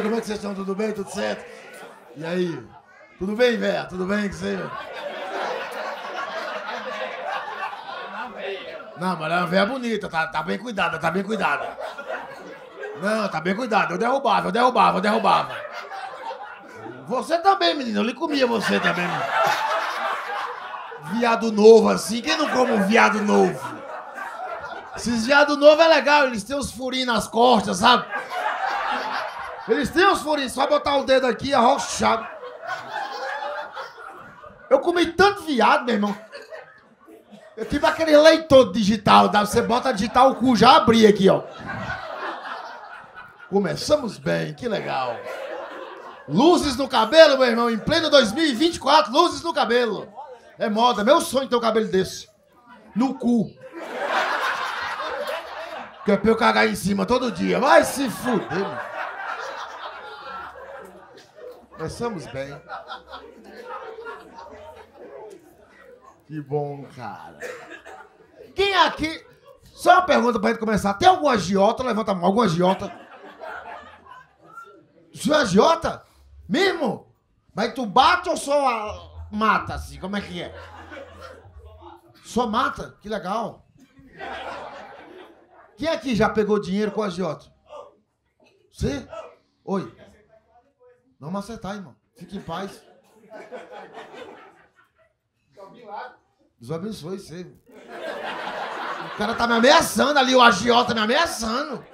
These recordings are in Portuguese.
aí, como é que vocês estão? Tudo bem? Tudo certo? E aí? Tudo bem, velho? Tudo bem com você? Não, mas é uma velha bonita, tá, tá bem cuidada, tá bem cuidada. Não, tá bem cuidada. Eu derrubava, eu derrubava, eu derrubava. Você também, menino. Eu lhe comia você também, menino. Viado novo assim, quem não come um viado novo? Esses viado novo é legal, eles têm os furinhos nas costas, sabe? Eles têm os furinhos, só botar o dedo aqui, arrochado. Eu comi tanto viado, meu irmão. Eu tive aquele leitor digital, dá, você bota digital, o cu já abri aqui, ó. Começamos bem, que legal. Luzes no cabelo, meu irmão, em pleno 2024, luzes no cabelo. É moda, meu sonho ter um cabelo desse. No cu. Que é pra eu cagar em cima todo dia. Vai se fuder. Começamos bem. Que bom, cara. Quem aqui. Só uma pergunta pra gente começar. Tem algum agiota? Levanta a mão. Algum agiota? Senhor é agiota? Mesmo? Mas tu bate ou só mata, assim? Como é que é? Só mata? Que legal. Quem aqui já pegou dinheiro com agiota? Você? Oi. Vamos acertar, irmão. Fique em paz. Deus abençoe você. O cara tá me ameaçando ali, o agiota me ameaçando.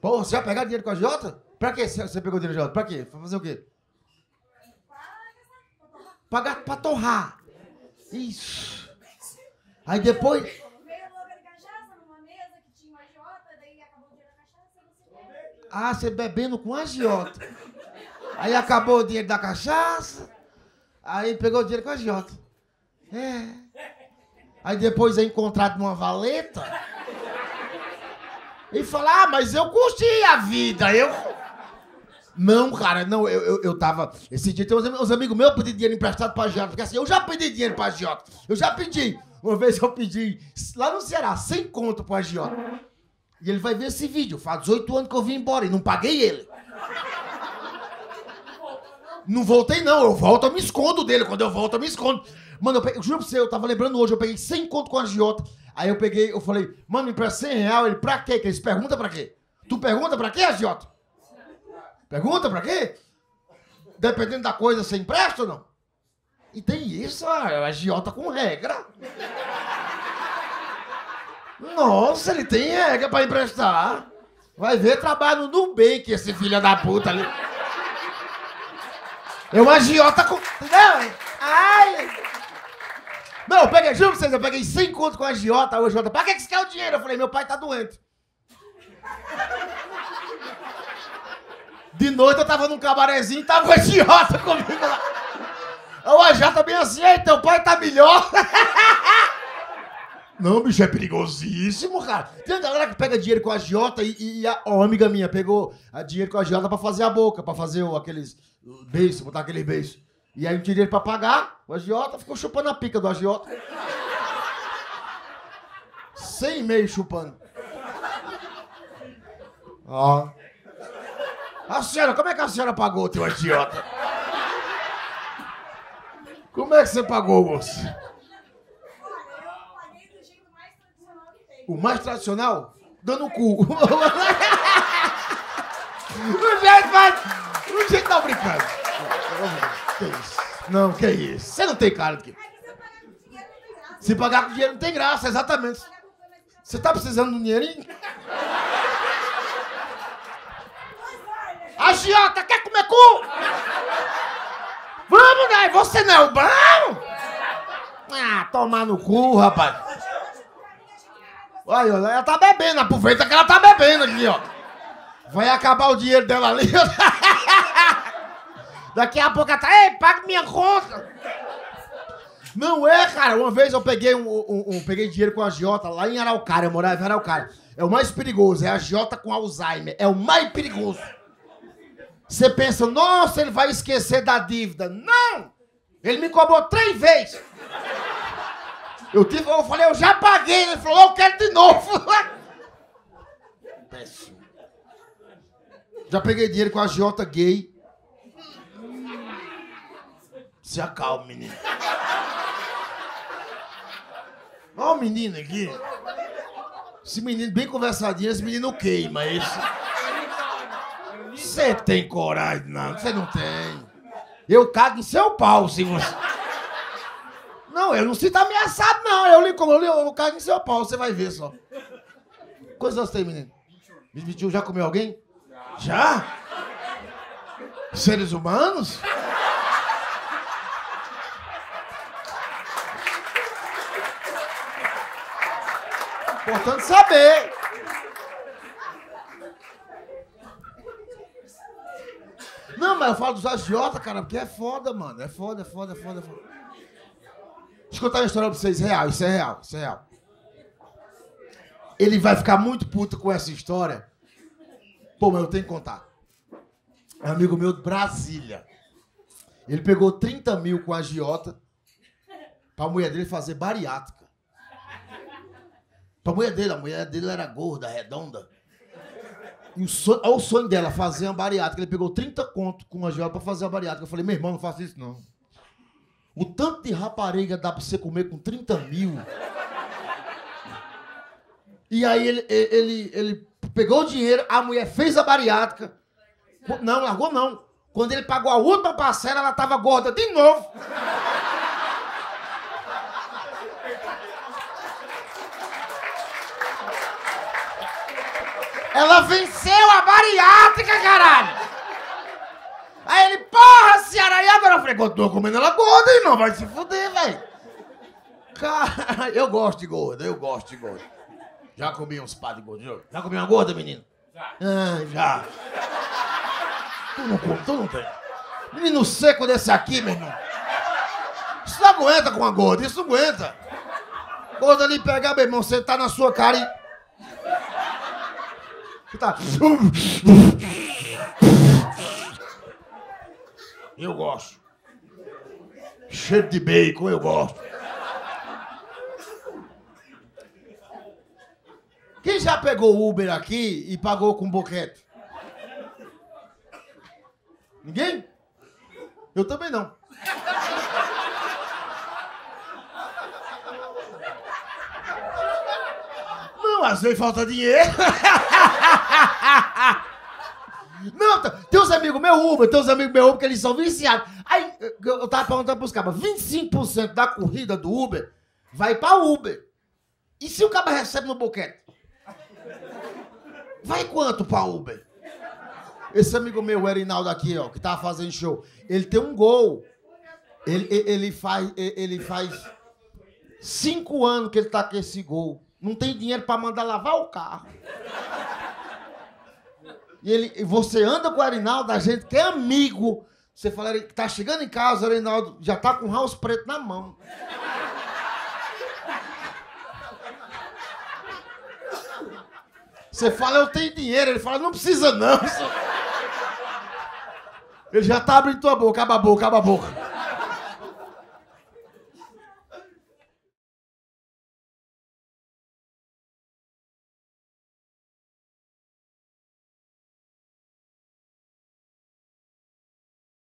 Pô, você vai pegar dinheiro com a agiota? Pra que você pegou dinheiro com a agiota? Pra quê? Pra fazer o quê? Pagar pra torrar. Isso. Aí depois. Veio louca de cachaça numa mesa que tinha uma jota, daí acabou o dinheiro da cachaça você bebe. Ah, você bebendo com agiota. Aí acabou o dinheiro da cachaça. Aí pegou o dinheiro com a agiota. É. Aí depois é encontrado numa valeta. E fala, ah, mas eu curti a vida, eu... Não, cara, não, eu, eu, eu tava... Esse dia tem uns, uns amigos meus pedindo dinheiro emprestado pra agiota, porque assim, eu já pedi dinheiro pra agiota. Eu já pedi. Uma vez eu pedi, lá no Ceará, 100 conto pro agiota. E ele vai ver esse vídeo. Faz 18 anos que eu vim embora e não paguei ele. Não voltei, não. Eu volto, eu me escondo dele. Quando eu volto, eu me escondo. Mano, eu, peguei, eu juro pra você, eu tava lembrando hoje, eu peguei 100 conto com a agiota. Aí eu peguei, eu falei, mano, me empresta 100 reais. Ele, pra quê? Que eles perguntam pra quê? Tu pergunta pra quê, agiota? Pergunta pra quê? Dependendo da coisa, você empresta ou não? E tem isso, a agiota com regra. Nossa, ele tem regra pra emprestar. Vai ver trabalho no Nubank, esse filho da puta ali. É um agiota com. Entendeu? Ai! Não, eu peguei, juro pra vocês, eu peguei 100 conto com a agiota, o agiota, pra que você quer o dinheiro? Eu falei, meu pai tá doente. De noite eu tava num cabarezinho e tava o agiota comigo lá. O agiota bem assim, ei, teu pai tá melhor. Não, bicho, é perigosíssimo, cara. Tem uma galera que pega dinheiro com a agiota e, e a ó, amiga minha pegou dinheiro com a agiota pra fazer a boca, pra fazer o, aqueles beijos, botar aquele beijo. E aí não tinha dinheiro pra pagar, o agiota ficou chupando a pica do agiota. Sem meio chupando. Ó. A senhora, como é que a senhora pagou, teu agiota? Como é que você pagou, moço? Olha, eu paguei do jeito mais tradicional que tem. O mais tradicional? Dando o cu. o jeito mais. O jeito tá brincando. Que isso? Não, que isso? Você não tem cara de que. Que se pagar com dinheiro não tem graça. Não exatamente. Você tá precisando de um dinheirinho? Agiota, quer comer cu? Vamos, né? Você não é o bom? Ah, tomar no cu, rapaz. Olha, ela tá bebendo, aproveita que ela tá bebendo aqui, ó. Vai acabar o dinheiro dela ali. Daqui a pouco ela tá, ei, paga minha conta. Não é, cara. Uma vez eu peguei um, um- um- peguei dinheiro com a agiota lá em Araucária, eu morava em Araucária. É o mais perigoso, é a agiota com Alzheimer. É o mais perigoso. Você pensa, nossa, ele vai esquecer da dívida. Não! Ele me cobrou três vezes. Eu, tive, eu falei, eu já paguei. Ele falou, eu quero de novo. Péssimo. Já peguei dinheiro com a Jota gay. Se acalme, menino. Olha o menino aqui. Esse menino bem conversadinho, esse menino queima. Esse... Você tem coragem, não? Você não tem. Eu cago em seu pau, se você. Não, eu não sinto ameaçado, não. Eu li como eu li, eu cago em seu pau, você vai ver só. Quantos anos tem, menino? 21, já comeu alguém? Já? Seres humanos? Importante saber. Não, mas eu falo dos agiotas, cara, porque é foda, mano. É foda, é foda, é foda, é foda. Deixa eu contar uma história pra vocês. Real, isso é real, isso é real. Ele vai ficar muito puto com essa história. Pô, mas eu tenho que contar. É um amigo meu de Brasília. Ele pegou 30 mil com a agiota pra mulher dele fazer bariátrica. Pra mulher dele, a mulher dele era gorda, redonda. E o sonho, olha o sonho dela, fazer uma bariátrica. Ele pegou 30 conto com a agiota pra fazer a bariátrica. Eu falei, meu irmão, não faça isso não. O tanto de rapariga dá pra você comer com 30 mil. E aí ele, ele, ele pegou o dinheiro, a mulher fez a bariátrica. Não, largou não. Quando ele pagou a última parcela, ela tava gorda de novo. Ela venceu a bariátrica, caralho! Aí ele, porra, Ceará, e agora? Eu falei, continua comendo ela gorda, irmão, vai se fuder, velho. Cara, eu gosto de gorda, eu gosto de gorda. Já comi uns pá de gorda? Já comi uma gorda, menino? Já. Ah, já. Tu não come, tu não tem. Menino seco desse aqui, meu irmão. Isso não aguenta com a gorda, isso não aguenta. Gorda ali pegar, meu irmão, sentar na sua cara e... Você tá... Eu gosto. Cheiro de bacon, eu gosto. Quem já pegou Uber aqui e pagou com boquete? Ninguém? Eu também não. Não, às vezes falta dinheiro. Não, tem Uber, tem uns amigos meu Uber que eles são viciados. Aí eu tava perguntando pros cabas, 25% da corrida do Uber vai pra Uber. E se o cara recebe no boquete? Vai quanto pra Uber? Esse amigo meu, o Erinaldo aqui, ó, que tava fazendo show, ele tem um gol. Ele, ele, faz, ele faz cinco anos que ele tá com esse gol. Não tem dinheiro pra mandar lavar o carro. E ele, você anda com o Arinaldo, a gente que é amigo. Você fala, tá chegando em casa, o Arinaldo já tá com o house preto na mão. Você fala, eu tenho dinheiro. Ele fala, não precisa não. Ele já tá abrindo tua boca, aba a boca, aba a boca.